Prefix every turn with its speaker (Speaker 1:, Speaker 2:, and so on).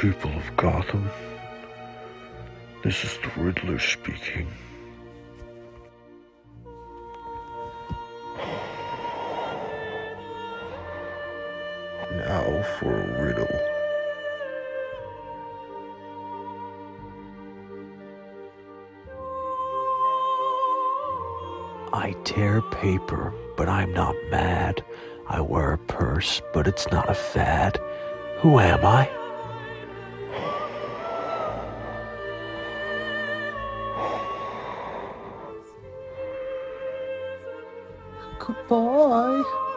Speaker 1: people of Gotham. This is the Riddler speaking. Now for a riddle.
Speaker 2: I tear paper, but I'm not mad. I wear a purse, but it's not a fad. Who am I?
Speaker 3: Goodbye.